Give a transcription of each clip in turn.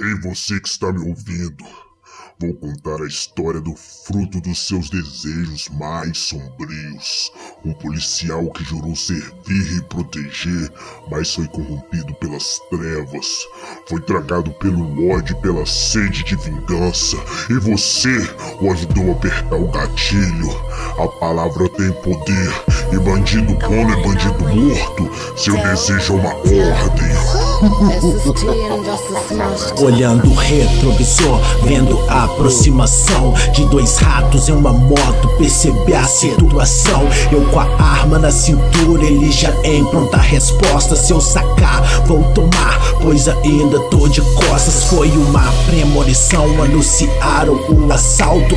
Ei, você que está me ouvindo, vou contar a história do fruto dos seus desejos mais sombrios. Um policial que jurou servir e proteger, mas foi corrompido pelas trevas. Foi tragado pelo ódio e pela sede de vingança. E você o ajudou a apertar o gatilho. A palavra tem poder, e bandido bom é bandido morto. Seu desejo é uma ordem. Olhando o retrovisor, vendo a aproximação de dois ratos em uma moto, percebi a situação. Eu com a arma na cintura, ele já em pronta resposta. Se eu sacar, vou tomar, pois ainda tô de costas. Foi uma premonição, anunciaram o assalto.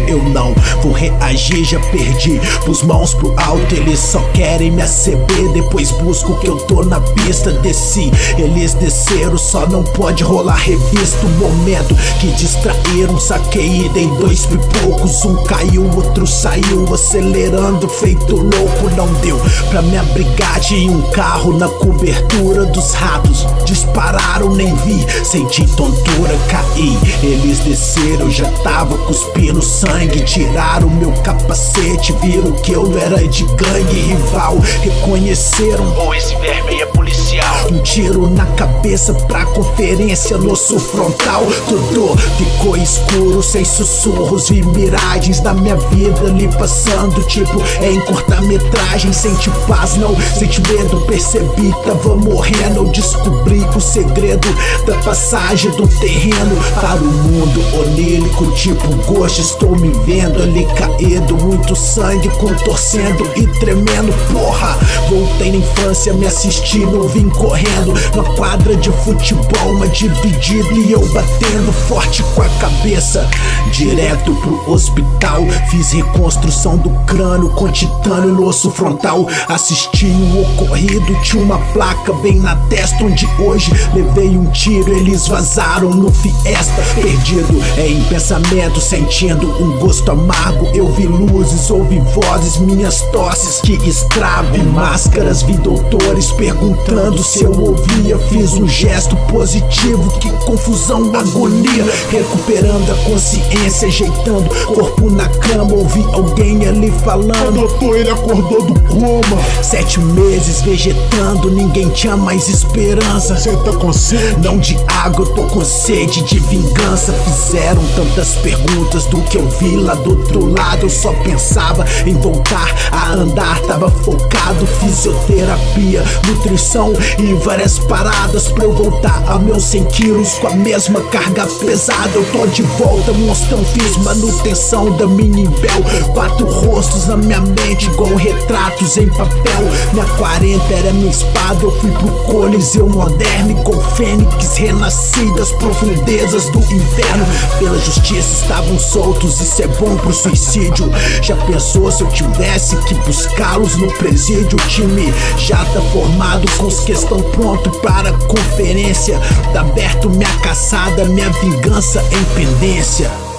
Eu não vou reagir, já perdi os mãos pro alto. Eles só querem me ACB, depois busco que eu tô na pista. Desci, eles desceram só não pode rolar revista. O momento que distraíram, saquei e dei dois pipocos. Um caiu, outro saiu, acelerando, feito louco. Não deu pra me abrigar de um carro na cobertura dos ratos. Dispararam, nem vi, senti tontura, caí. Eles desceram, já tava cuspindo sangue. Tiraram meu capacete, viram que eu era de gangue rival. Reconheceram, ou esse verme é policial. Um tiro na cabeça pra conferência no sul frontal. Tudo ficou escuro, sem sussurros e miragens da minha vida ali passando, tipo em curta-metragem. Sente paz, não sente medo. Percebi, tava morrendo. Eu descobri o segredo da passagem do terreno para o mundo onírico. Tipo, gosto, estou me vendo ali caído. Muito sangue contorcendo e tremendo. Porra, voltei na infância, me assistindo, vim correndo na quadra de futebol, uma dividida e eu batendo forte com a cabeça. Direto pro hospital, fiz reconstrução do crânio com titânio no osso frontal. Assisti o ocorrido, tinha uma placa bem na testa, onde hoje levei um tiro, eles vazaram no fiesta. Perdido em pensamento, sentindo um gosto amargo. Eu vi luzes, ouvi vozes, minhas tosses que escravo. Máscaras, vi doutores perguntando se eu ouvia. Fiz um gesto positivo, que confusão, agonia. Recuperando a consciência, ajeitando corpo na cama. Ouvi alguém ali falando: Doutor, ele acordou do coma. Sete meses vegetando, ninguém tinha mais esperança. Você tá com sede? Não de água, eu tô com sede de vingança. Fizeram tantas perguntas do que eu vi lá do outro lado. Eu só pensava em voltar a andar, tava focado. Fisioterapia, nutrição e várias paradas pra eu voltar a meus 100 quilos com a mesma carga pesada. Eu tô de volta, monstrão, fiz manutenção da mini bel. Quatro rostos na minha mente, igual retratos em papel. Minha 40 era minha espada, eu fui pro Coliseu moderno com fênix renascidas, profundezas do inferno. Pela justiça estavam soltos, isso é bom pro suicídio. Já pensou se eu tivesse que buscá-los no presídio? O time já tá formado com os que estão prontos para conferência. Tá aberto minha caçada, minha vingança em pendência.